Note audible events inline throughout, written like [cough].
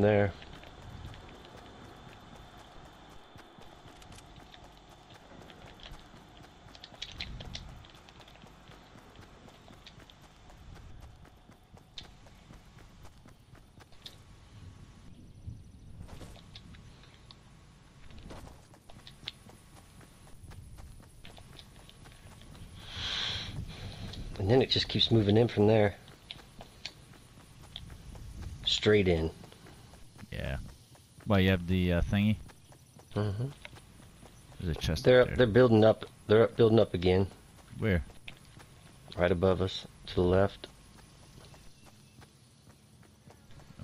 there. And then it just keeps moving in from there. Straight in. Yeah. Well, you have the uh, thingy. hmm There's a chest They're up there. they're building up. They're up, building up again, Where? right above us to the left.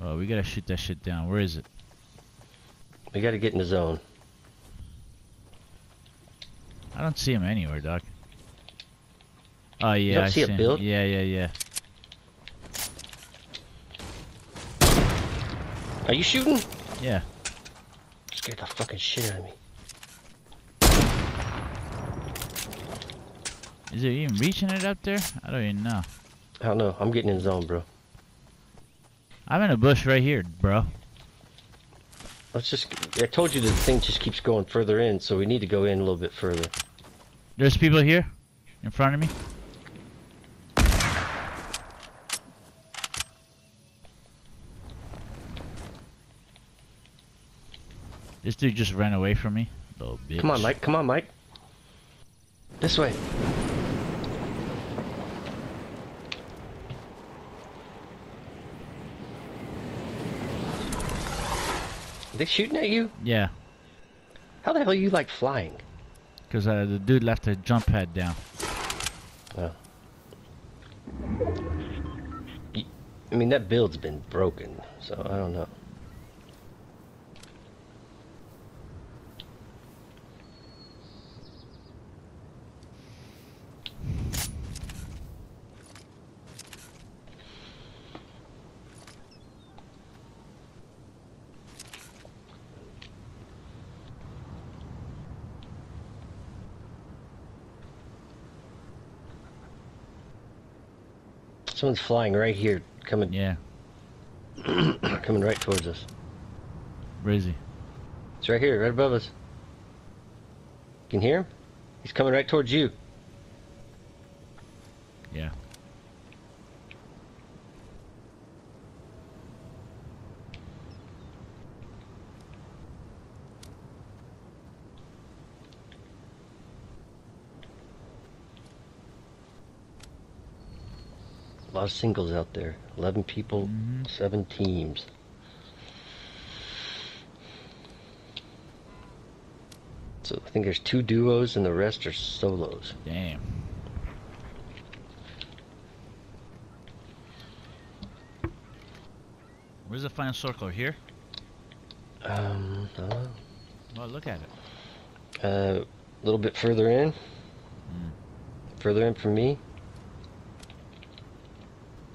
Oh, we gotta shoot that shit down. Where is it? We got to get in the zone. I don't see him anywhere, Doc. Oh yeah, I see a him. build? Yeah, yeah, yeah. Are you shooting? Yeah. Scared the fucking shit out of me. Is it even reaching it up there? I don't even know. I don't know. I'm getting in zone, bro. I'm in a bush right here, bro. Let's just. I told you the thing just keeps going further in, so we need to go in a little bit further. There's people here, in front of me. This dude just ran away from me. Little bitch. Come on, Mike. Come on, Mike. This way. Are they shooting at you? Yeah, How the hell are you like flying? because uh, the dude left a jump pad down. Oh. Y- I mean, that build's been broken, so I don't know. Someone's flying right here, coming Yeah, [coughs] coming right towards us. where is he? It's right here, right above us. You Can hear him? He's coming right towards you. Yeah. A lot of singles out there. 11 people, Mhm. 7 teams. So I think there's two duos and the rest are solos. Damn. Where's the final circle? Here? Um, I. Well, look at it. Uh, a little bit further in. Mm. Further in from me.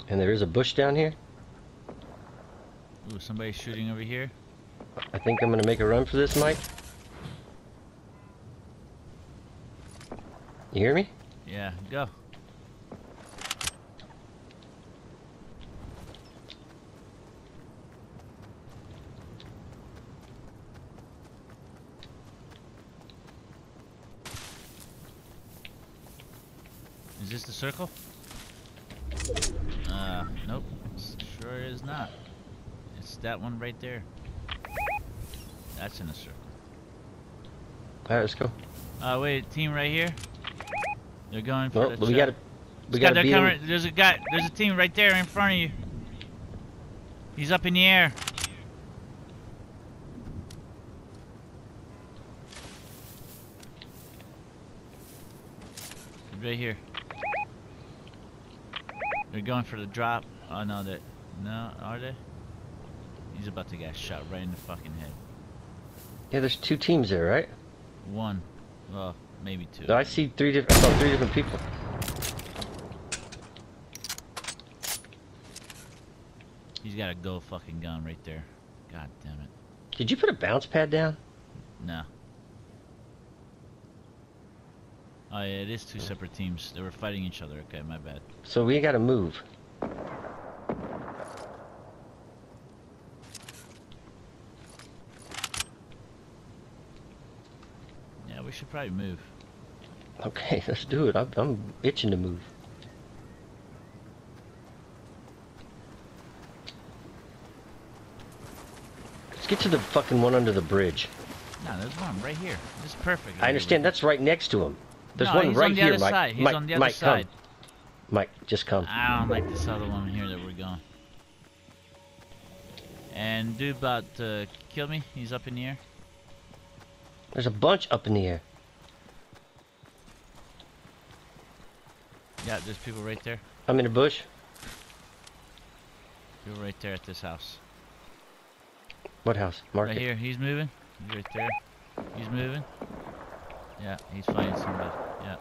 And there is a bush down here. Ooh, somebody's shooting over here. I think I'm gonna make a run for this, Mike. You hear me? Yeah, go. Is this the circle? Uh, nope. Sure is not. It's that one right there. That's in a circle. All right, let's go. Uh, wait, team right here. They're going for Well, the. we gotta, we Scott, gotta coming. There's a guy. There's a team right there in front of you. He's up in the air. Right here. They're going for the drop. Oh no, that no, are they? He's about to get shot right in the fucking head. Yeah, there's two teams there, right? One, well, maybe two. No, I see three different. I saw three different people. He's got a go fucking gun right there. God damn it. Did you put a bounce pad down? No. Oh yeah, it is two separate teams. They were fighting each other. Okay, my bad. So we gotta move. Yeah, we should probably move. Okay, [laughs] let's do it. I'm, I'm itching to move. Let's get to the fucking one under the bridge. No, there's one right here. This is perfect. I understand. That's right next to him. There's no, one he's right on the here, other Mike. side. He's Mike, on the other Mike, side. come. Mike, just come. I don't like this other one here that we're going. And dude about to kill me. He's up in the air. There's a bunch up in the air. Yeah, there's people right there. I'm in a bush. People right there at this house. What house? Mark Right here. He's moving. He's right there. He's moving. Yeah, he's fighting somebody. Yeah.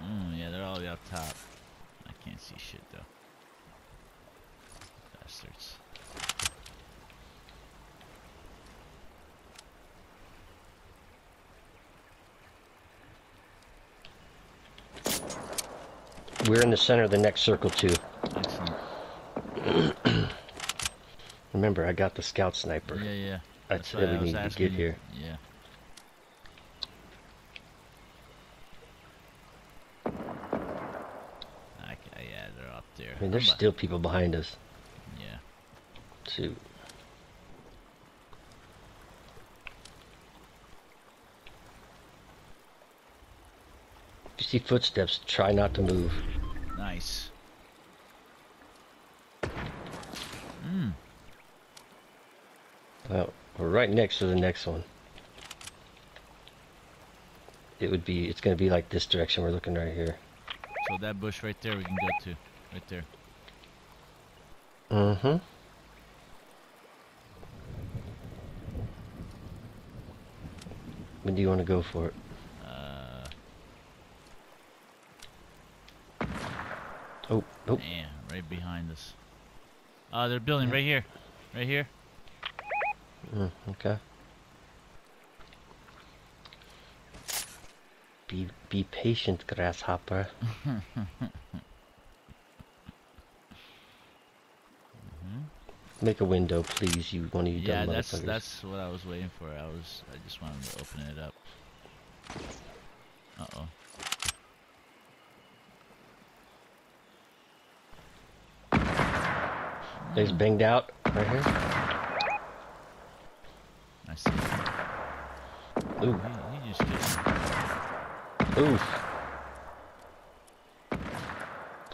Mm, yeah, they're all way up top. I can't see shit though. Bastards. We're in the center of the next circle too. Excellent. [clears throat] Remember, I got the scout sniper. Yeah, yeah. I That's said I we need to get you. here. Yeah. Okay, yeah, they're up there. I mean, there's I'm still people behind us. Yeah. Shoot. If you see footsteps, try not to move. Nice. Mm. Well, we're right next to the next one. It would be, it's gonna be like this direction we're looking right here. So that bush right there we can go to. Right there. Mm-hmm. When do you want to go for it? Oh, oh, man, right behind us. Uh, they're building right here. Right here. mm, okay. Be be patient, grasshopper. [laughs] Make a window, please. You one of you Yeah, dumb that's that's what I was waiting for. I was I just wanted to open it up. Uh oh. He's banged out right here. I see. Ooh, He, he just oof.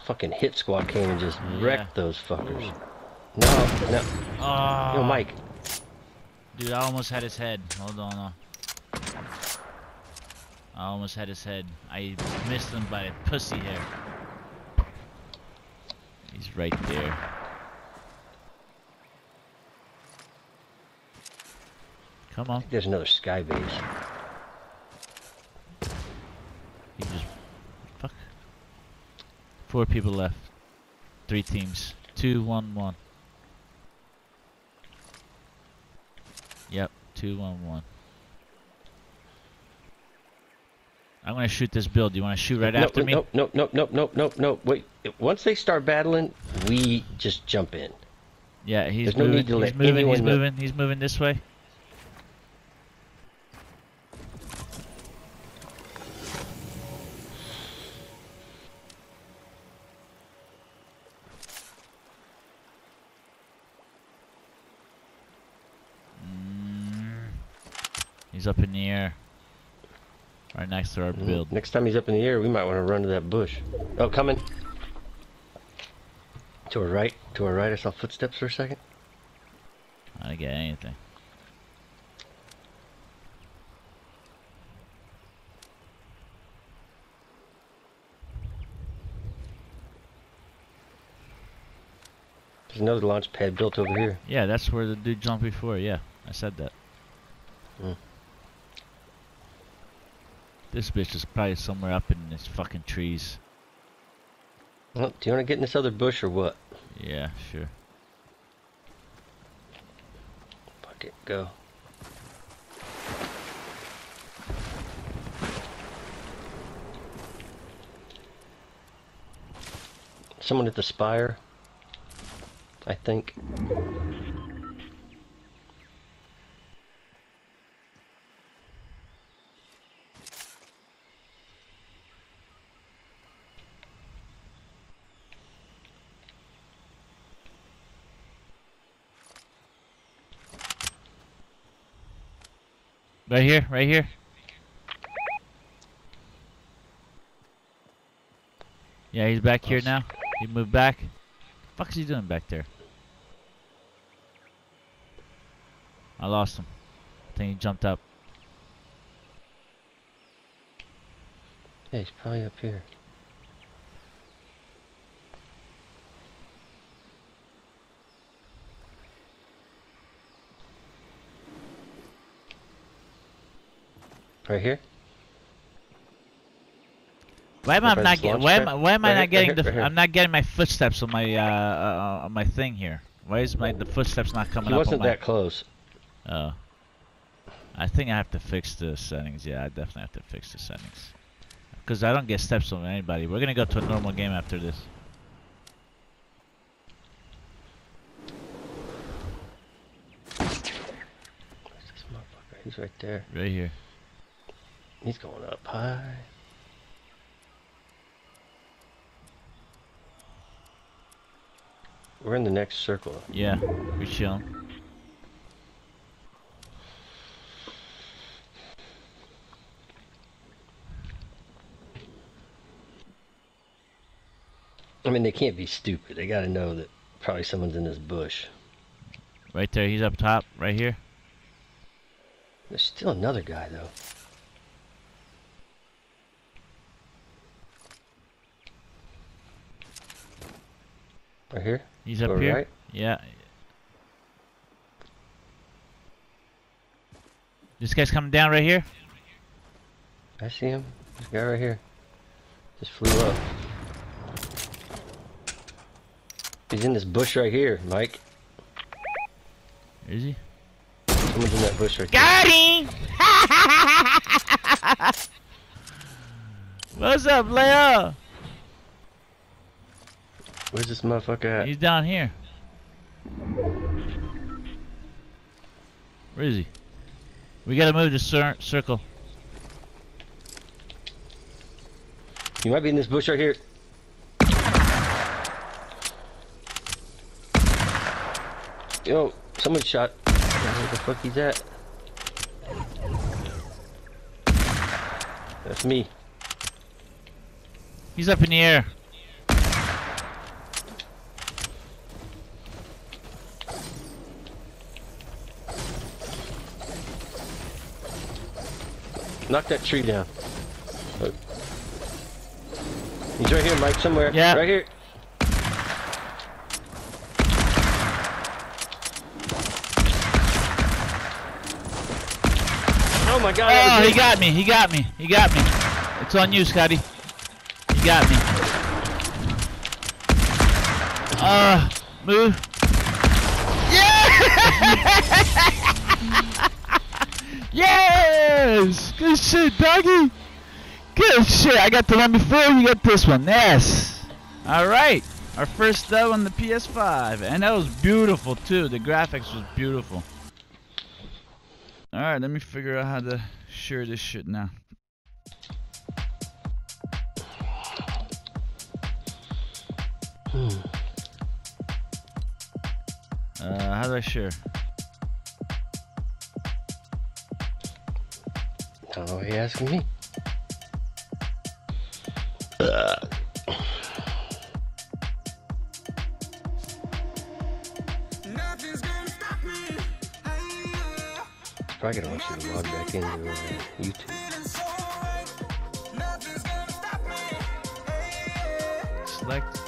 Fucking hit squad came and just Yeah. wrecked those fuckers. Ooh. No, no. Oh, Yo, Mike. Dude, I almost had his head. Hold on. uh. I almost had his head. I missed him by a pussy hair. He's right there. Come on. There's another sky base. He just. Fuck. Four people left. Three teams. Two, one, one. Yep, two, one, one. I'm gonna shoot this build. You wanna shoot right no, after no, me? Nope, nope, no, no, no, no, no. Wait. Once they start battling, we just jump in. Yeah, he's There's no moving. need to he's let moving. He's moving. He's moving this way. He's up in the air. Right next to our Mhm. build. Next time he's up in the air, we might want to run to that bush. Oh, coming. To our right. To our right, I saw footsteps for a second. I didn't get anything. There's another launch pad built over here. Yeah, that's where the dude jumped before. Yeah, I said that. Hmm. This bitch is probably somewhere up in these fucking trees. Well, do you want to get in this other bush or what? Yeah, sure. Fuck it, go. Someone at the spire, I think. Right here, right here. Yeah, he's back here now. He moved back. fuck is he doing back there? I lost him. I think he jumped up. Yeah, he's probably up here. Right here? Why am I not getting? Why am? I, why am I Right not here, getting right the? here, right. I'm not getting my footsteps on my uh, uh on my thing here. Why is my the footsteps not coming He up wasn't on my? that close. Oh. I think I have to fix the settings. Yeah, I definitely have to fix the settings. Because I don't get steps on anybody. We're gonna go to a normal game after this. Where's this motherfucker? He's right there. Right here. He's going up high. We're in the next circle. Yeah, we're chilling. I mean, they can't be stupid. They gotta know that probably someone's in this bush. Right there. He's up top. Right here. There's still another guy, though. Right here? He's up here. right? Yeah. This guy's coming down right here. I see him. This guy right here. Just flew up. He's in this bush right here, Mike. Is he? Someone's in that bush right there. Got him! [laughs] What's up, Leo? Where's this motherfucker at? He's down here. Where is he? We gotta move the cir circle. You might be in this bush right here. Yo, someone shot. Where the fuck he's at? That's me. He's up in the air. Knock that tree down. Look. He's right here, Mike, somewhere. Yeah. Right here. Oh my god. Oh, he got me. He got me. He got me. It's on you, Scotty. He got me. Uh, move. Yeah! [laughs] yes! Good shit, doggy. Good shit. I got the one before. You got this one. Yes. All right. Our first dub on the PS5, and that was beautiful too. The graphics was beautiful. All right, let me figure out how to share this shit now. Hmm. Uh, how do I share? Don't know what he asking me. Nothing's gonna stop me. Probably gonna want you to log back into uh, YouTube. Feeling so right. Nothing's gonna stop me. Select